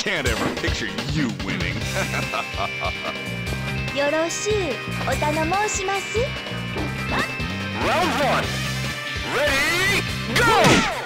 Can't ever picture you winning. よろしゅうお頼申します Round one. Ready, go!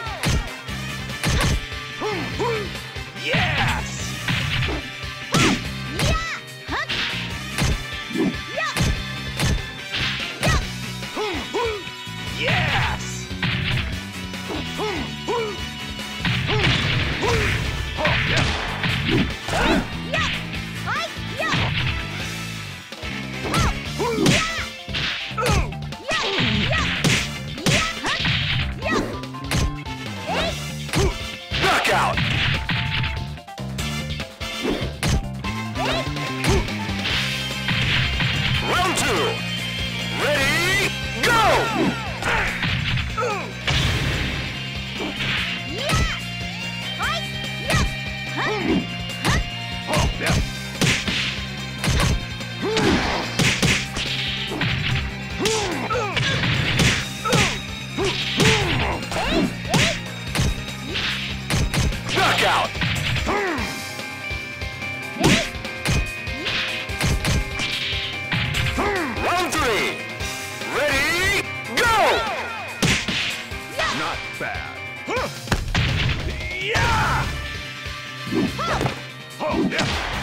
Oh, yeah.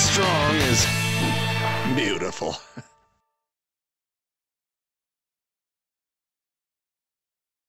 Strong is beautiful.